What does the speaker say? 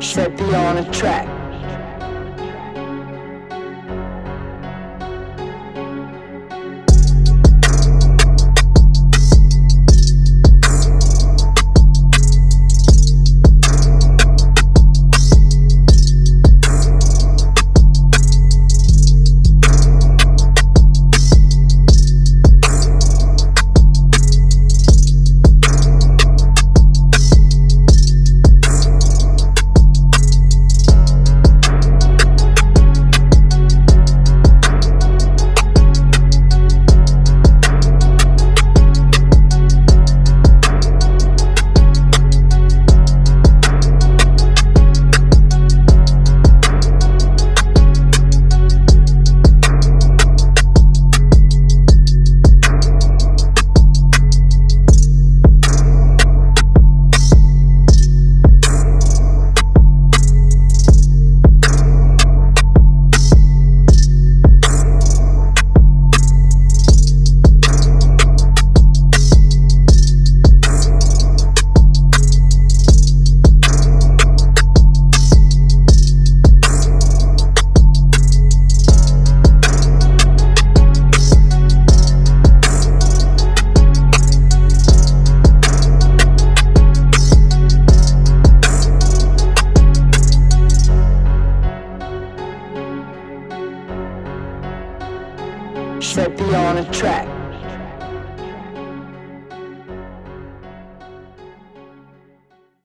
Set the on a track. Set the on a track.